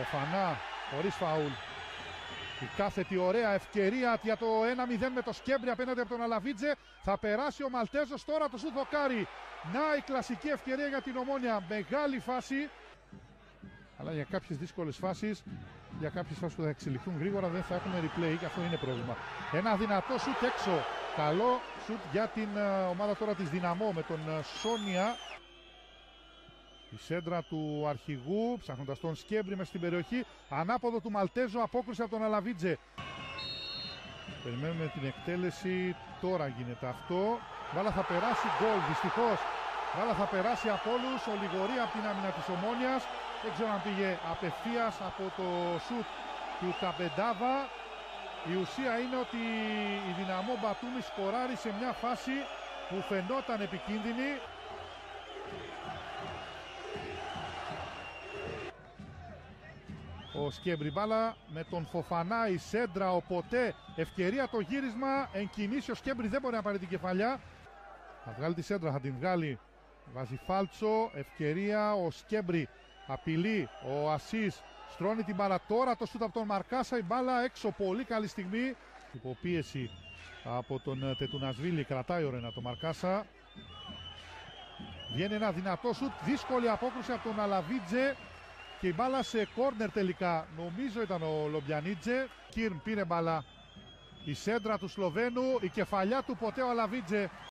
Φοφανά, χωρίς φαούλ. Η κάθετη ωραία ευκαιρία για το 1-0 με το Σκέμπρι απέναντι από τον Αλαβίτζε. Θα περάσει ο Μαλτέζος τώρα το σούτ δοκάρι. Να η κλασική ευκαιρία για την Ομόνια. Μεγάλη φάση. Αλλά για κάποιες δύσκολες φάσεις, για κάποιες φάσεις που θα εξελιχθούν γρήγορα δεν θα έχουμε replay και αυτό είναι πρόβλημα. Ένα δυνατό σούτ έξω. Καλό σούτ για την ε, ομάδα τώρα της Δυναμό με τον ε, Σόνια. Η σέντρα του αρχηγού, ψάχνοντας τον Σκέμπρι μέσα στην περιοχή. Ανάποδο του Μαλτέζο, απόκριση από τον Αλαβίτζε. Περιμένουμε την εκτέλεση. Τώρα γίνεται αυτό. Βάλα θα περάσει γκολ. Δυστυχώς. Βάλα θα περάσει από όλους. Ο Λιγορή από την άμυνα της Ομόνιας. Δεν ξέρω αν πήγε απευθείας από το σουτ του Καπεντάβα. Η ουσία είναι ότι η δυναμό Μπατούμι σκοράρει σε μια φάση που φαινόταν επικίνδυνη. Ο Σκέμπρι μπάλα με τον Φοφανά η Σέντρα, ο Ποτέ, ευκαιρία το γύρισμα, εν κινήσει ο Σκέμπρι δεν μπορεί να πάρει την κεφαλιά. Θα βγάλει τη Σέντρα, θα την βγάλει, βάζει φάλτσο, ευκαιρία, ο Σκέμπρι απειλεί, ο Ασίς στρώνει την μπάλα. Τώρα, το σουτ από τον Μαργκάσα, η μπάλα έξω, πολύ καλή στιγμή. Υποπίεση από τον Τετουνασβίλη, κρατάει ο Ρένα το Μαρκάσα. Βγαίνει ένα δυνατό σουτ, δύσκολη απόκριση από τον Αλαβίτζε και η μπάλα σε κόρνερ τελικά. Νομίζω ήταν ο Λομπιανίτζε. Κίρν πήρε μπάλα. Η σέντρα του Σλοβαίνου, η κεφαλιά του ποτέ ο Αλαβίτζε